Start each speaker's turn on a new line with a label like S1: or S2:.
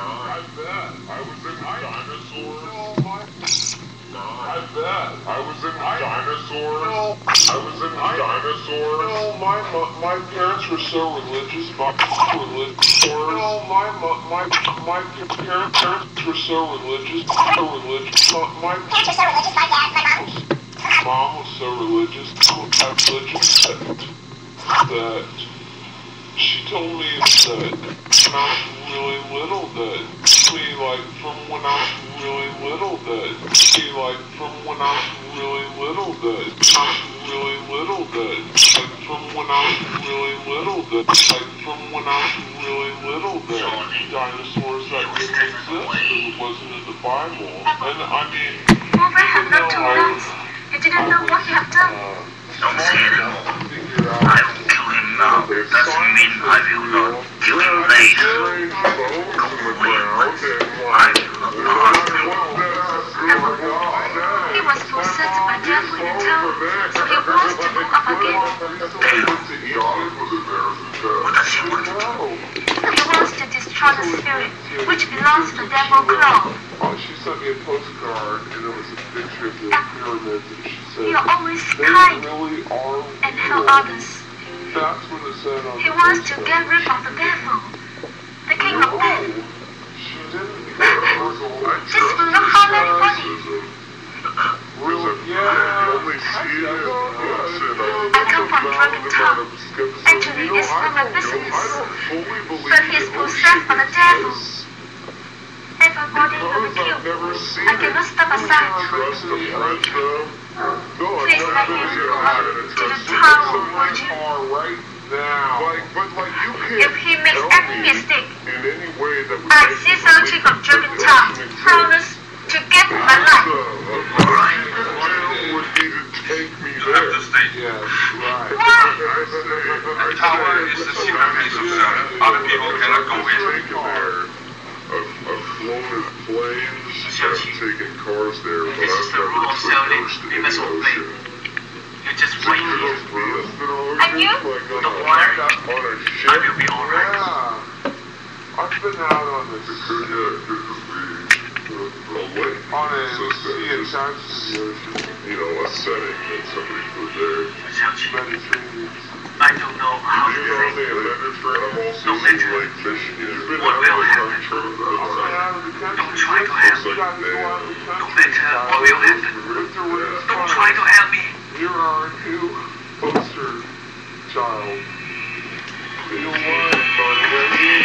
S1: I bet. I was in dinosaurs. No, my. I bet. I was in dinosaurs. No. I was in dinosaurs. No, my my my parents were so religious. My religious. No, my my my parents parents were so religious. So religious. My, my
S2: Parents were so religious, my dad, my mom.
S1: mom was so religious. Religious that, that she told me that I was really little that me like from when I was really little that me like from when I was really little that I was really little that like from when I was really little that like from when I was really little that dinosaurs that didn't exist because it wasn't in the Bible. And I mean even though I
S2: us. You didn't know what you have done.
S1: uh,
S2: wants to destroy the spirit, which belongs to the devil clown.
S1: Oh, she sent me a postcard, and it was a picture of the pyramids, and she said,
S2: You're always kind
S1: really are
S2: and help others.
S1: That's what it said on
S2: He wants to get rid of the devil, the king of death.
S1: No, she didn't.
S2: This will not harm anybody.
S1: Really? Yeah. Only see it.
S2: I come from Dragon Town. Actually, it's not my business. But he's possessed by the devil. Everybody will be killed. I cannot step aside.
S1: Trust a friend, though. No, I've
S2: Please
S1: never
S2: let
S1: been
S2: him
S1: here.
S2: go
S1: I
S2: up to the
S1: trust
S2: tower, would you?
S1: car right now. Like, but like can't
S2: If he makes any mistake,
S1: in any way that
S2: I,
S1: make me
S2: Caesar Chief of
S1: that
S2: Dragon
S1: the
S2: Town,
S1: ocean
S2: promise to give my life.
S1: would be to take me there. Yes, right.
S3: The tower is the secret place of Zelda. Other people cannot go in.
S1: I've, I've flown in planes, I've taken cars there, but
S4: This is
S1: I've
S4: the
S1: never
S4: rule of sailing. We
S1: in
S4: must
S1: the
S4: obey.
S1: ocean.
S4: You just wait here.
S2: And you?
S4: Don't worry.
S1: On a
S4: I
S1: ship?
S4: will be alright.
S1: Yeah. I've been out on the on a sea attached to the ocean you know, a setting that
S4: somebody's reserved.
S1: Medicines.
S4: I don't know how to
S1: you know they amended
S4: no
S1: like Michigan? You've
S4: what will
S1: happen? the.
S4: Don't
S1: try to help me. No matter what will happen.
S4: Don't try to help
S1: me. Here
S4: are
S1: two
S4: poster child. You know what?